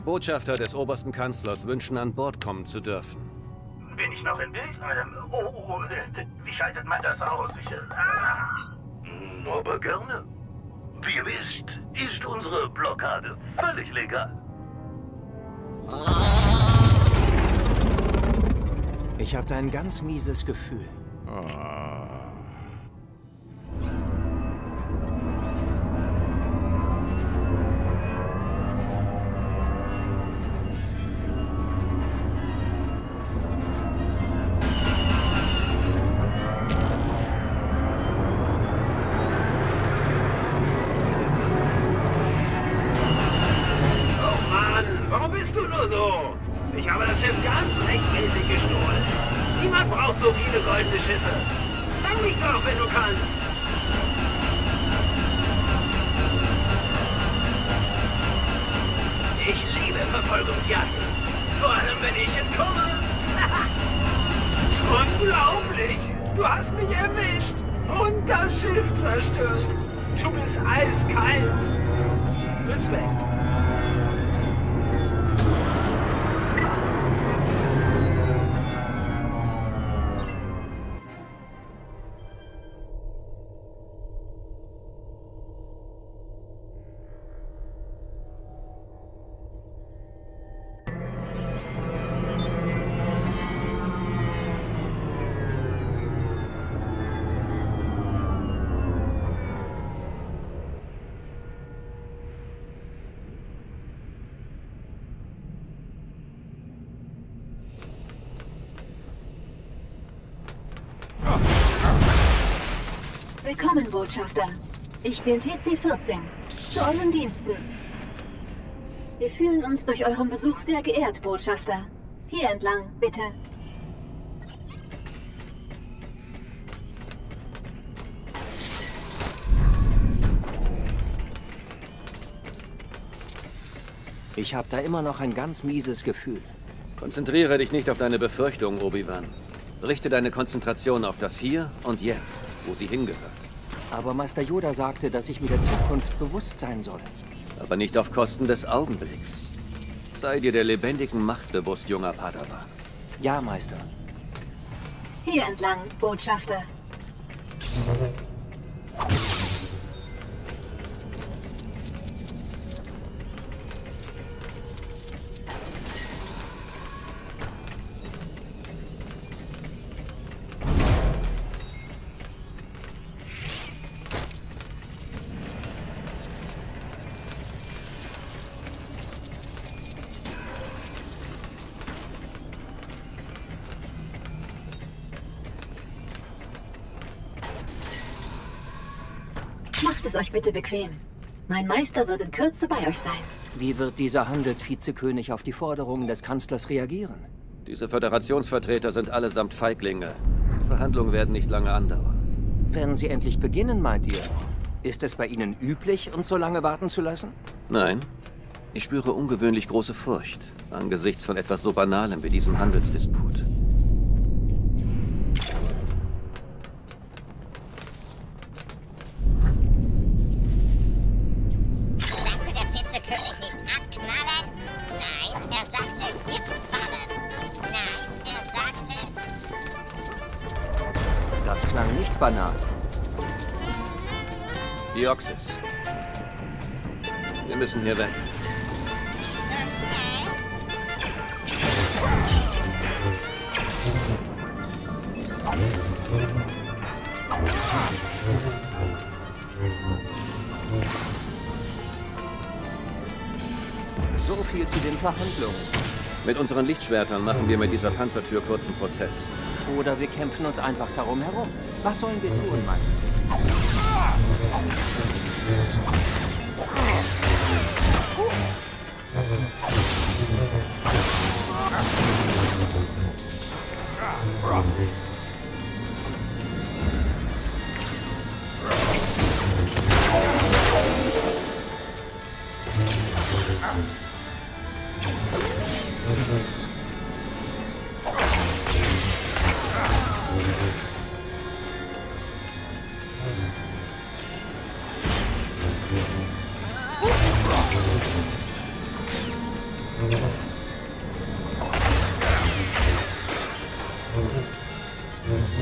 Die Botschafter des obersten Kanzlers wünschen, an Bord kommen zu dürfen. Bin ich noch im Bild? Ähm, oh, oh, äh, wie schaltet man das aus? Ich, äh, ah. Aber gerne. Wie ihr wisst, ist unsere Blockade völlig legal. Ich habe da ein ganz mieses Gefühl. Oh so? Ich habe das Schiff ganz rechtmäßig gestohlen. Niemand braucht so viele goldene Schiffe. Fang mich doch, wenn du kannst. Ich liebe Verfolgungsjagden. Vor allem, wenn ich entkomme. Unglaublich! Du hast mich erwischt und das Schiff zerstört. Du bist eiskalt. Respekt. Willkommen, Botschafter. Ich bin TC-14. Zu euren Diensten. Wir fühlen uns durch euren Besuch sehr geehrt, Botschafter. Hier entlang, bitte. Ich habe da immer noch ein ganz mieses Gefühl. Konzentriere dich nicht auf deine Befürchtungen, Obi-Wan. Richte deine Konzentration auf das Hier und Jetzt, wo sie hingehört. Aber Meister Yoda sagte, dass ich mir der Zukunft bewusst sein soll. Aber nicht auf Kosten des Augenblicks. Sei dir der lebendigen Macht bewusst, junger Padawan. Ja, Meister. Hier entlang, Botschafter. Macht es euch bitte bequem. Mein Meister wird in Kürze bei euch sein. Wie wird dieser Handelsvizekönig auf die Forderungen des Kanzlers reagieren? Diese Föderationsvertreter sind allesamt Feiglinge. Die Verhandlungen werden nicht lange andauern. Werden sie endlich beginnen, meint ihr? Ist es bei ihnen üblich, uns so lange warten zu lassen? Nein, ich spüre ungewöhnlich große Furcht angesichts von etwas so Banalem wie diesem Handelsdisput. Das klang nicht banal. Dioxys. Wir müssen hier weg. So viel zu den Verhandlungen. Mit unseren Lichtschwertern machen wir mit dieser Panzertür kurzen Prozess. Oder wir kämpfen uns einfach darum herum. Was sollen wir tun, Meister? Ah!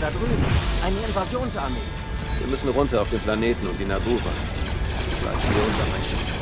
Da drüben. Eine Invasionsarmee. Wir müssen runter auf den Planeten und die Nabura. Bleiben wir unter mein.